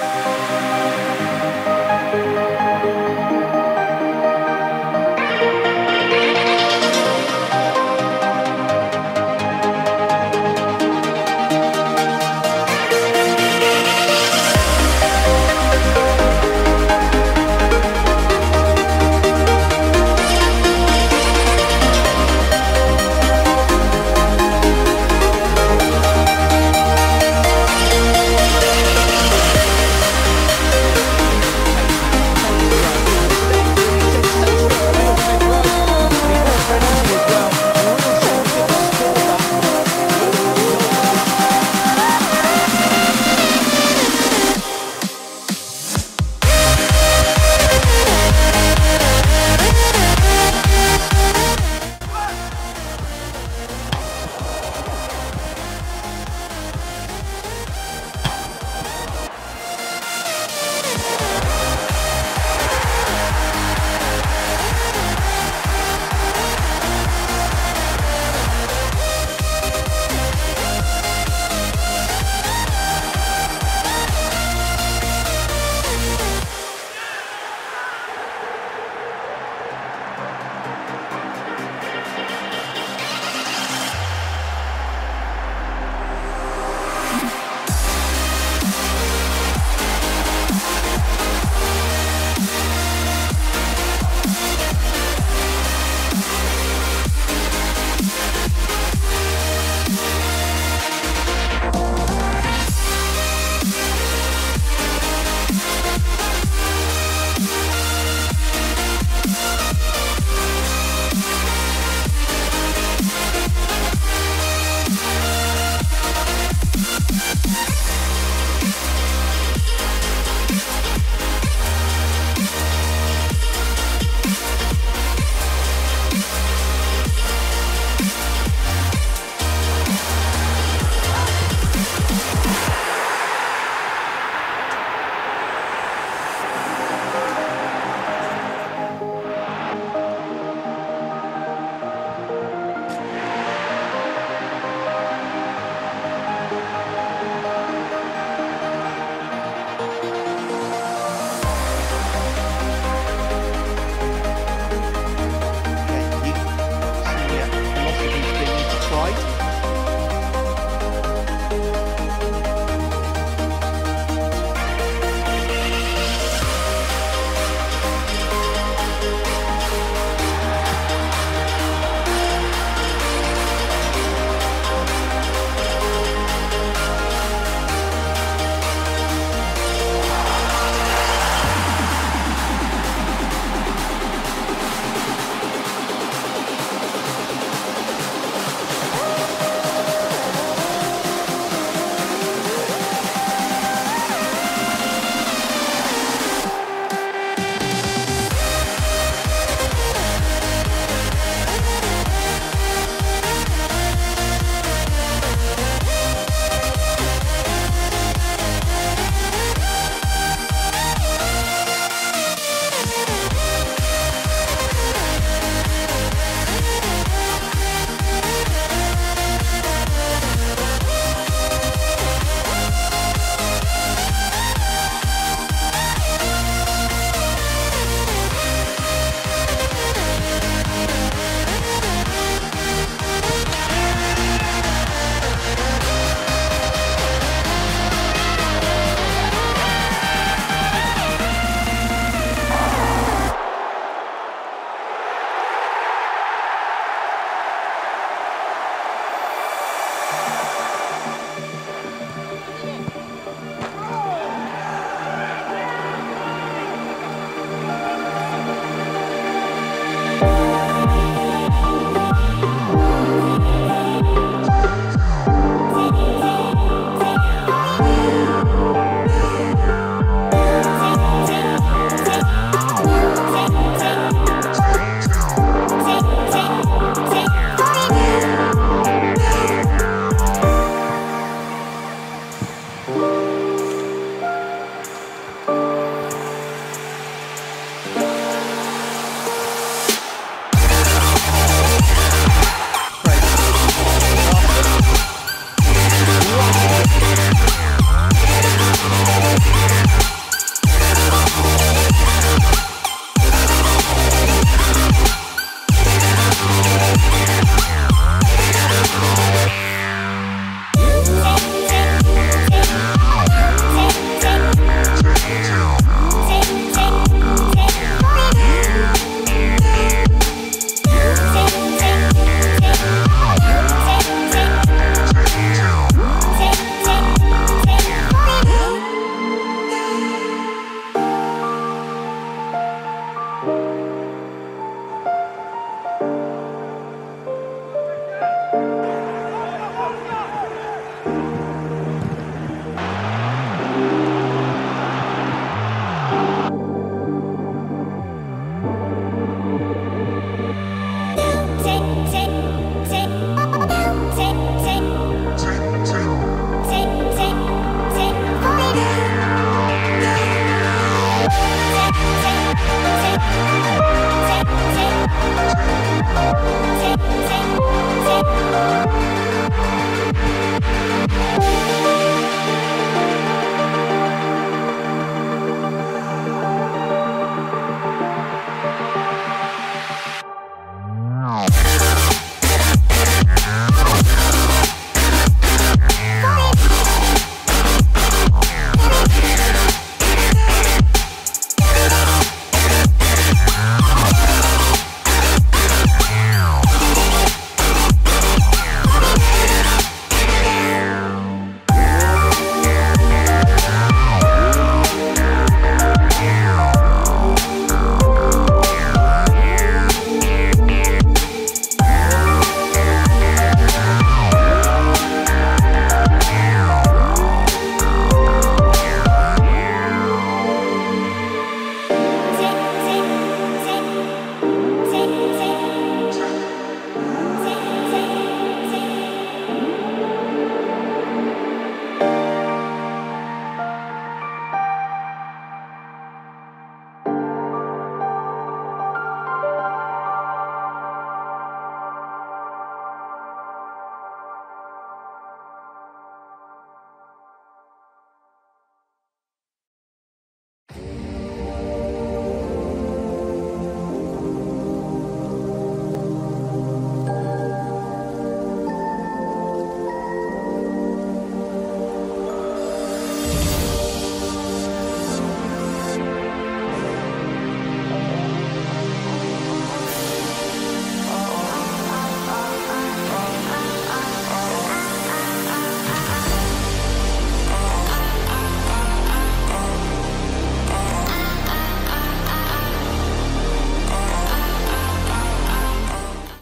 Bye.